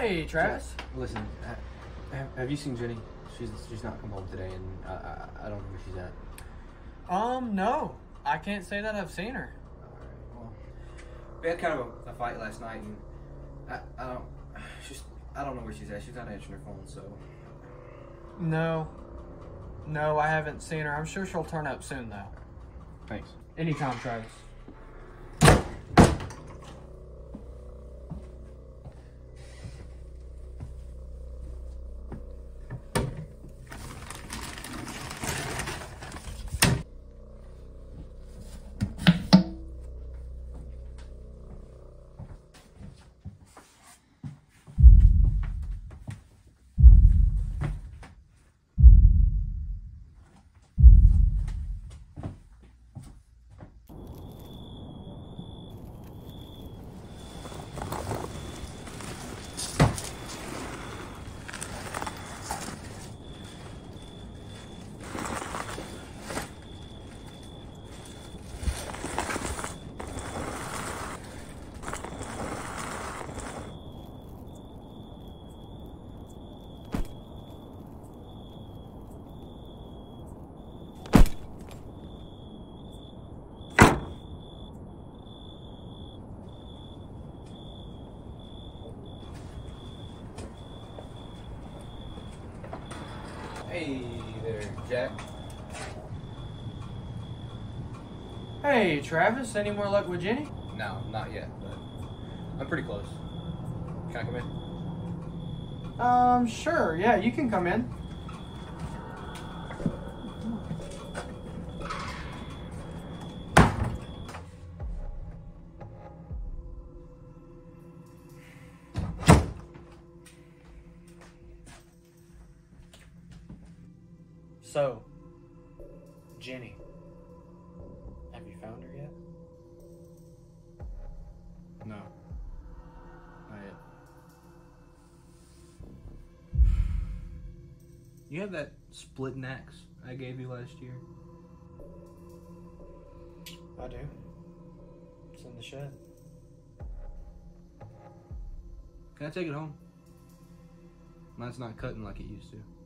Hey, Travis. Listen, have, have you seen Jenny? She's she's not come home today, and I, I, I don't know where she's at. Um, no. I can't say that I've seen her. Well, we had kind of a, a fight last night, and I, I don't, she's, I don't know where she's at. She's not answering her phone, so No. No, I haven't seen her. I'm sure she'll turn up soon, though. thanks. Anytime, Travis. Hey there, Jack. Hey, Travis. Any more luck with Jenny? No, not yet, but I'm pretty close. Can I come in? Um, sure. Yeah, you can come in. So, Jenny, have you found her yet? No, not yet. You have that split axe I gave you last year? I do. It's in the shed. Can I take it home? Mine's not cutting like it used to.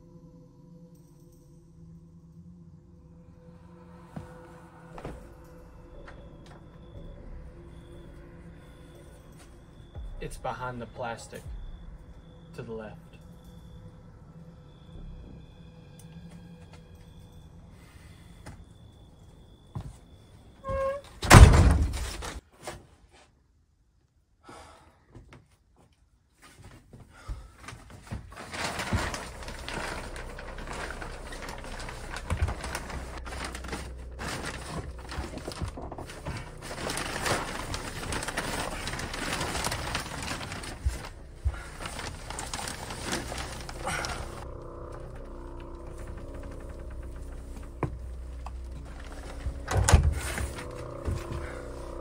It's behind the plastic to the left.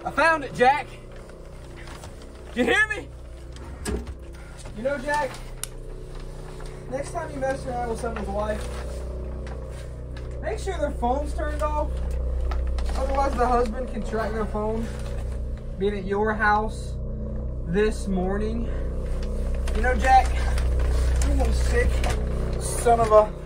I found it, Jack. You hear me? You know, Jack, next time you mess around with someone's wife, make sure their phone's turned off. Otherwise, the husband can track their phone being at your house this morning. You know, Jack, you're one sick son of a